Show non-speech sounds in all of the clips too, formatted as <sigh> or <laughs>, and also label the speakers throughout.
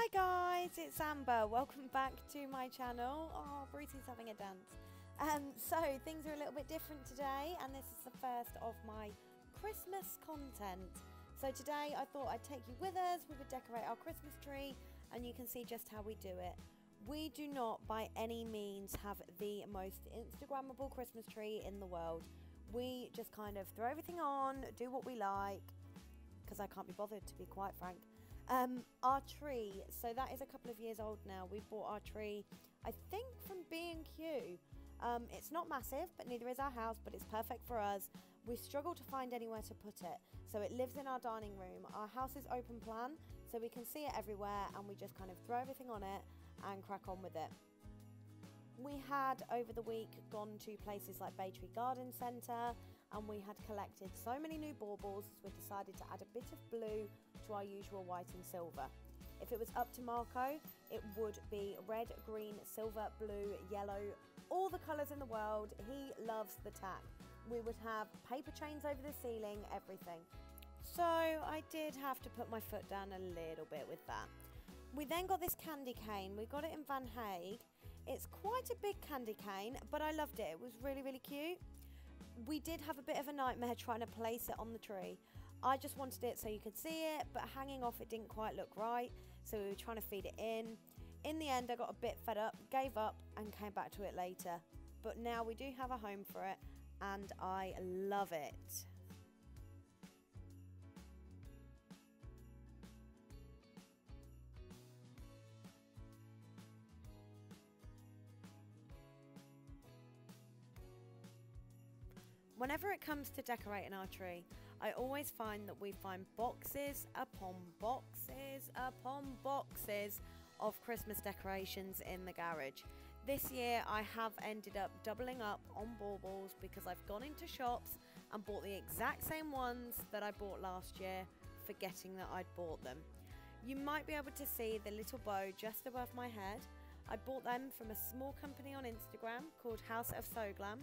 Speaker 1: Hi guys, it's Amber. Welcome back to my channel. Oh, Brucey's having a dance. Um, so things are a little bit different today and this is the first of my Christmas content. So today I thought I'd take you with us, we would decorate our Christmas tree and you can see just how we do it. We do not by any means have the most Instagrammable Christmas tree in the world. We just kind of throw everything on, do what we like, because I can't be bothered to be quite frank. Um, our tree, so that is a couple of years old now. We bought our tree, I think, from B&Q. Um, it's not massive, but neither is our house, but it's perfect for us. We struggle to find anywhere to put it, so it lives in our dining room. Our house is open plan, so we can see it everywhere, and we just kind of throw everything on it and crack on with it. We had over the week gone to places like Baytree Garden Centre and we had collected so many new baubles we decided to add a bit of blue to our usual white and silver. If it was up to Marco, it would be red, green, silver, blue, yellow, all the colours in the world. He loves the tack. We would have paper chains over the ceiling, everything. So I did have to put my foot down a little bit with that. We then got this candy cane. We got it in Van Hage. It's quite a big candy cane, but I loved it. It was really, really cute. We did have a bit of a nightmare <laughs> trying to place it on the tree. I just wanted it so you could see it, but hanging off it didn't quite look right, so we were trying to feed it in. In the end, I got a bit fed up, gave up, and came back to it later. But now we do have a home for it, and I love it. Whenever it comes to decorating our tree, I always find that we find boxes upon boxes upon boxes of Christmas decorations in the garage. This year I have ended up doubling up on baubles because I've gone into shops and bought the exact same ones that I bought last year, forgetting that I'd bought them. You might be able to see the little bow just above my head. I bought them from a small company on Instagram called House of Sew Glam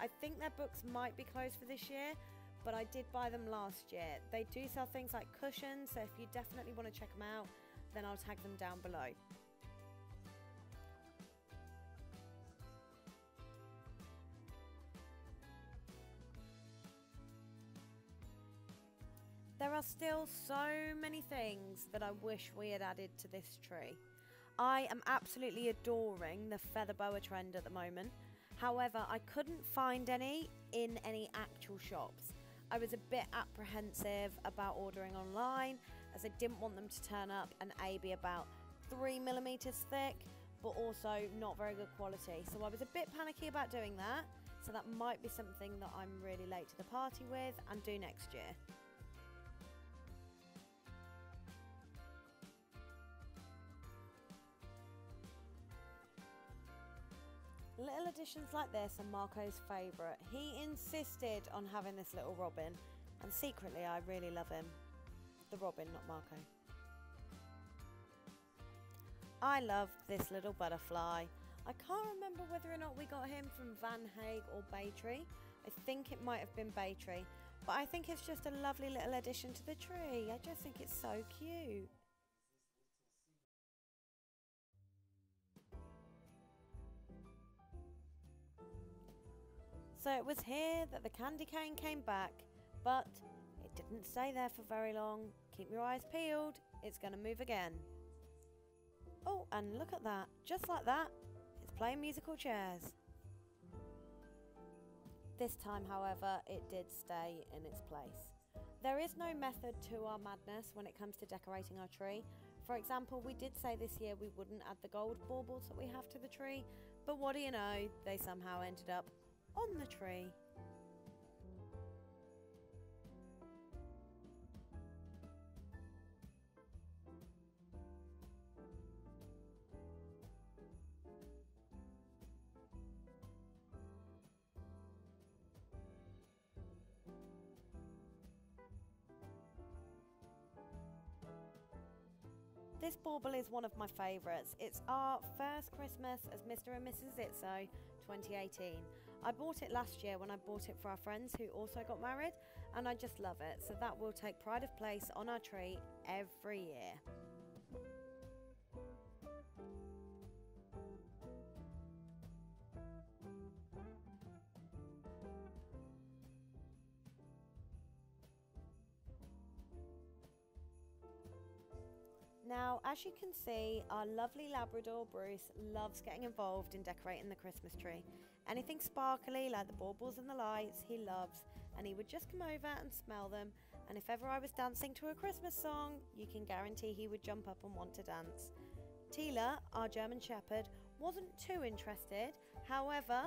Speaker 1: I think their books might be closed for this year, but I did buy them last year. They do sell things like cushions, so if you definitely want to check them out, then I'll tag them down below. There are still so many things that I wish we had added to this tree. I am absolutely adoring the feather boa trend at the moment. However, I couldn't find any in any actual shops. I was a bit apprehensive about ordering online as I didn't want them to turn up and A be about three millimeters thick, but also not very good quality. So I was a bit panicky about doing that. So that might be something that I'm really late to the party with and do next year. Little additions like this are Marco's favourite. He insisted on having this little robin, and secretly I really love him. The robin, not Marco. I love this little butterfly. I can't remember whether or not we got him from Van Hage or Baytree. I think it might have been Baytree, but I think it's just a lovely little addition to the tree. I just think it's so cute. So it was here that the candy cane came back, but it didn't stay there for very long. Keep your eyes peeled, it's going to move again. Oh, and look at that, just like that, it's playing musical chairs. This time, however, it did stay in its place. There is no method to our madness when it comes to decorating our tree. For example, we did say this year we wouldn't add the gold baubles that we have to the tree, but what do you know, they somehow ended up on the tree. This bauble is one of my favourites. It's our first Christmas as Mr. and Mrs. Izzo 2018. I bought it last year when I bought it for our friends who also got married and I just love it. So that will take pride of place on our tree every year. Now, as you can see, our lovely Labrador Bruce loves getting involved in decorating the Christmas tree. Anything sparkly, like the baubles and the lights, he loves, and he would just come over and smell them. And if ever I was dancing to a Christmas song, you can guarantee he would jump up and want to dance. Tila, our German Shepherd, wasn't too interested. However,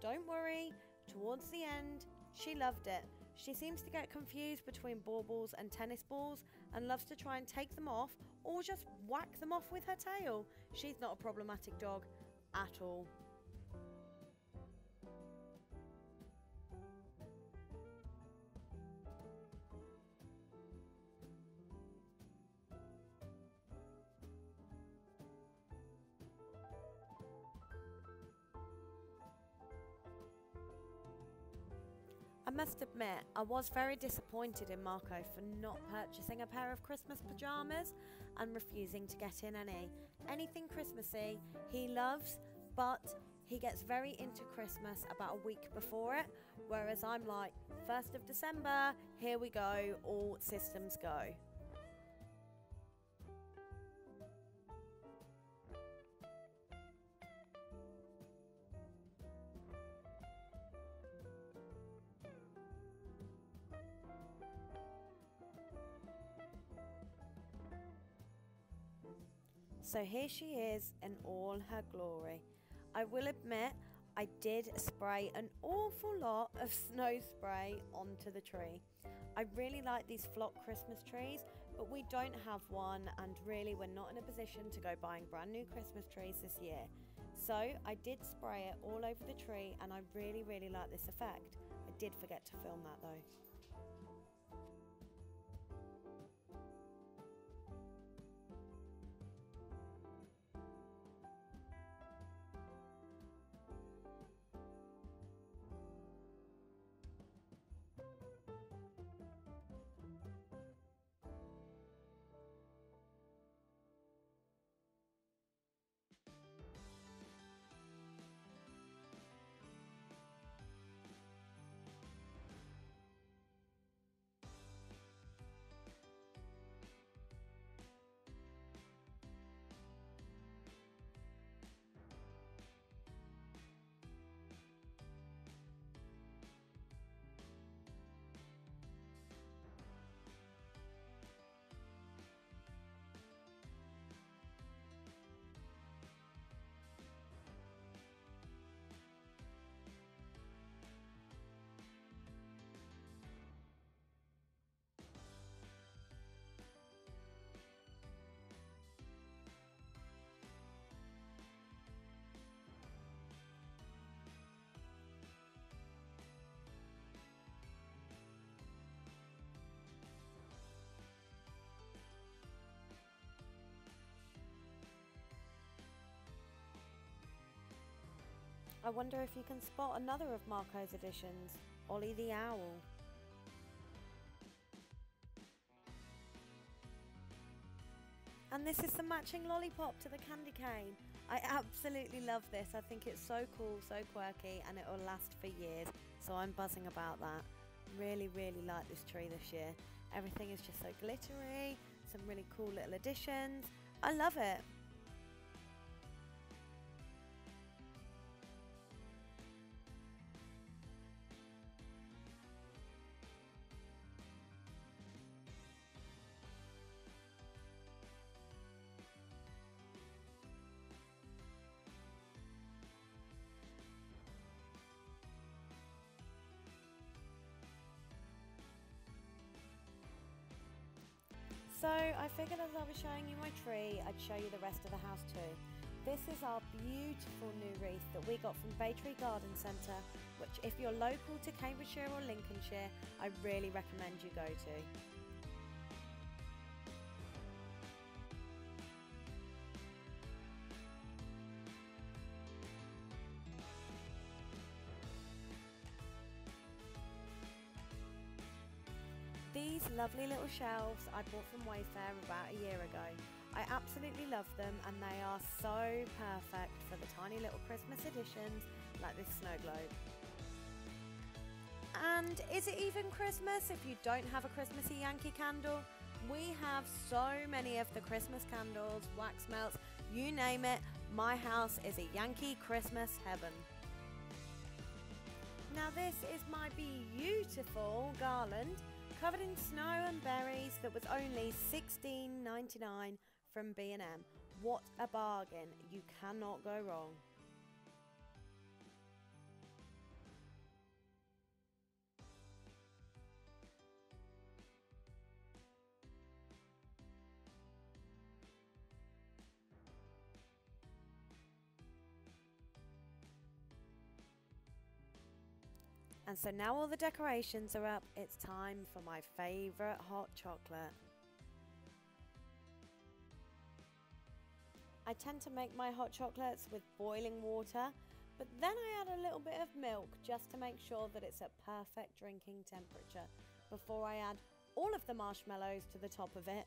Speaker 1: don't worry, towards the end, she loved it. She seems to get confused between baubles and tennis balls and loves to try and take them off or just whack them off with her tail. She's not a problematic dog at all. Must admit, I was very disappointed in Marco for not purchasing a pair of Christmas pyjamas and refusing to get in any. Anything Christmassy he loves, but he gets very into Christmas about a week before it, whereas I'm like, 1st of December, here we go, all systems go. So here she is in all her glory. I will admit, I did spray an awful lot of snow spray onto the tree. I really like these flock Christmas trees, but we don't have one, and really, we're not in a position to go buying brand new Christmas trees this year. So I did spray it all over the tree, and I really, really like this effect. I did forget to film that though. I wonder if you can spot another of Marco's additions, Ollie the Owl. And this is the matching lollipop to the candy cane. I absolutely love this. I think it's so cool, so quirky, and it will last for years. So I'm buzzing about that. Really, really like this tree this year. Everything is just so glittery, some really cool little additions. I love it. So I figured as I was showing you my tree, I'd show you the rest of the house too. This is our beautiful new wreath that we got from Baytree Garden Centre, which if you're local to Cambridgeshire or Lincolnshire, I really recommend you go to. These lovely little shelves I bought from Wayfair about a year ago. I absolutely love them and they are so perfect for the tiny little Christmas editions like this snow globe. And is it even Christmas if you don't have a Christmassy Yankee candle? we have so many of the Christmas candles, wax melts, you name it. My house is a Yankee Christmas heaven. Now this is my beautiful garland covered in snow and berries that was only $16.99 from B&M. What a bargain. You cannot go wrong. And so now all the decorations are up, it's time for my favourite hot chocolate. I tend to make my hot chocolates with boiling water, but then I add a little bit of milk just to make sure that it's at perfect drinking temperature before I add all of the marshmallows to the top of it.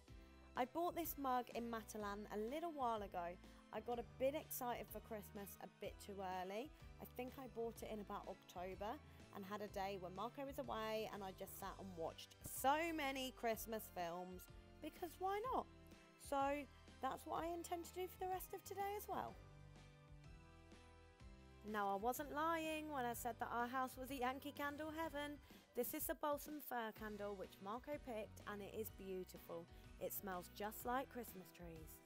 Speaker 1: I bought this mug in Matalan a little while ago. I got a bit excited for Christmas a bit too early. I think I bought it in about October and had a day when Marco was away and I just sat and watched so many Christmas films because why not? So that's what I intend to do for the rest of today as well. Now, I wasn't lying when I said that our house was a Yankee Candle heaven. This is a balsam fir candle which Marco picked and it is beautiful. It smells just like Christmas trees.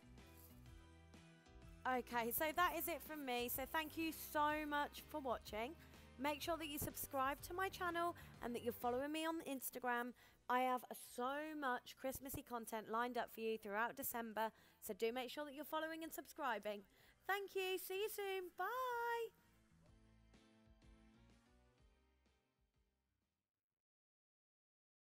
Speaker 1: Okay, so that is it from me. So thank you so much for watching. Make sure that you subscribe to my channel and that you're following me on Instagram. I have so much Christmassy content lined up for you throughout December, so do make sure that you're following and subscribing. Thank you. See you soon. Bye.